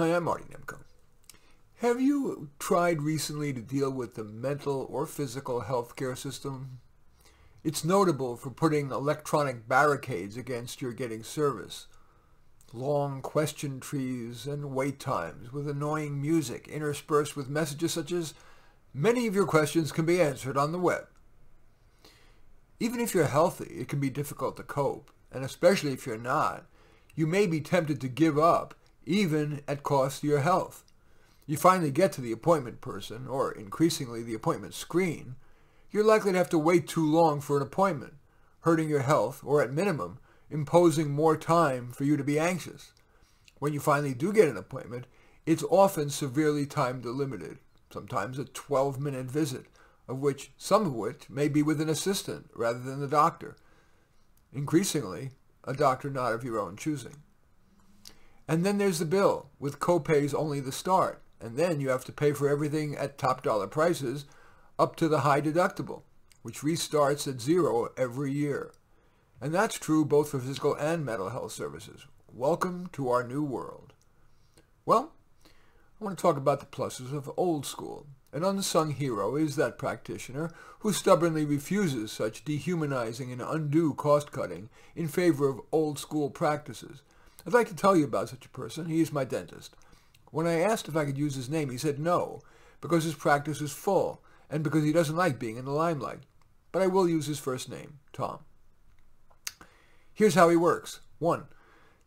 Hi, I'm Marty Nemko. Have you tried recently to deal with the mental or physical health care system? It's notable for putting electronic barricades against your getting service. Long question trees and wait times with annoying music interspersed with messages such as, many of your questions can be answered on the web. Even if you're healthy, it can be difficult to cope, and especially if you're not, you may be tempted to give up, even at cost to your health. You finally get to the appointment person, or increasingly the appointment screen, you're likely to have to wait too long for an appointment, hurting your health, or at minimum, imposing more time for you to be anxious. When you finally do get an appointment, it's often severely time delimited, sometimes a 12-minute visit, of which some of which may be with an assistant rather than the doctor. Increasingly, a doctor not of your own choosing. And then there's the bill, with copays only the start, and then you have to pay for everything at top dollar prices up to the high deductible, which restarts at zero every year. And that's true both for physical and mental health services. Welcome to our new world. Well, I want to talk about the pluses of old school. An unsung hero is that practitioner who stubbornly refuses such dehumanizing and undue cost-cutting in favor of old-school practices. I'd like to tell you about such a person. He is my dentist. When I asked if I could use his name, he said no, because his practice is full, and because he doesn't like being in the limelight. But I will use his first name, Tom. Here's how he works. 1.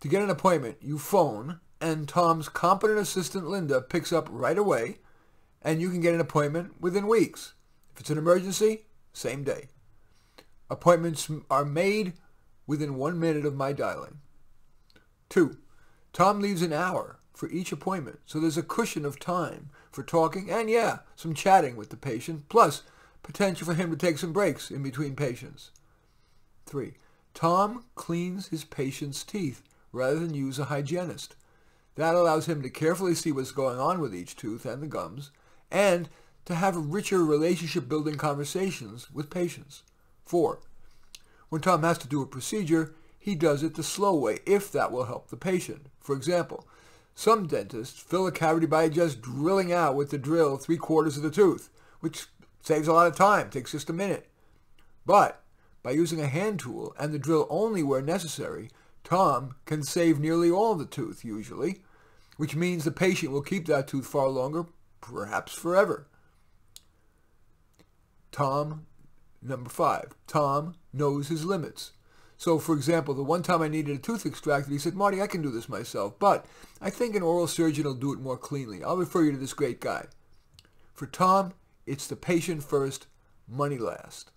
To get an appointment, you phone, and Tom's competent assistant, Linda, picks up right away, and you can get an appointment within weeks. If it's an emergency, same day. Appointments are made within one minute of my dialing. Two, Tom leaves an hour for each appointment, so there's a cushion of time for talking and, yeah, some chatting with the patient, plus potential for him to take some breaks in between patients. Three, Tom cleans his patient's teeth rather than use a hygienist. That allows him to carefully see what's going on with each tooth and the gums, and to have richer relationship-building conversations with patients. 4. When Tom has to do a procedure, he does it the slow way, if that will help the patient. For example, some dentists fill a cavity by just drilling out with the drill three quarters of the tooth, which saves a lot of time, takes just a minute. But by using a hand tool and the drill only where necessary, Tom can save nearly all the tooth, usually, which means the patient will keep that tooth far longer perhaps forever. Tom, number five, Tom knows his limits. So, for example, the one time I needed a tooth extracted, he said, Marty, I can do this myself, but I think an oral surgeon will do it more cleanly. I'll refer you to this great guy. For Tom, it's the patient first, money last.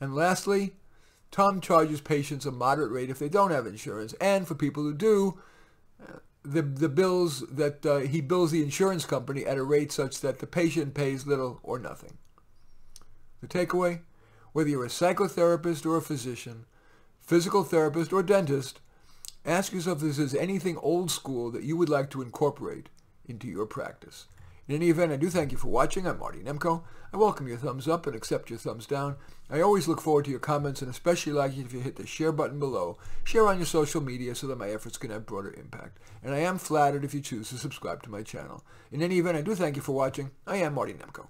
And lastly, Tom charges patients a moderate rate if they don't have insurance, and for people who do, the, the bills that uh, he bills the insurance company at a rate such that the patient pays little or nothing. The takeaway, whether you're a psychotherapist or a physician, physical therapist or dentist, ask yourself if there's anything old school that you would like to incorporate into your practice. In any event, I do thank you for watching. I'm Marty Nemko. I welcome your thumbs up and accept your thumbs down. I always look forward to your comments and especially like it if you hit the share button below. Share on your social media so that my efforts can have broader impact. And I am flattered if you choose to subscribe to my channel. In any event, I do thank you for watching. I am Marty Nemko.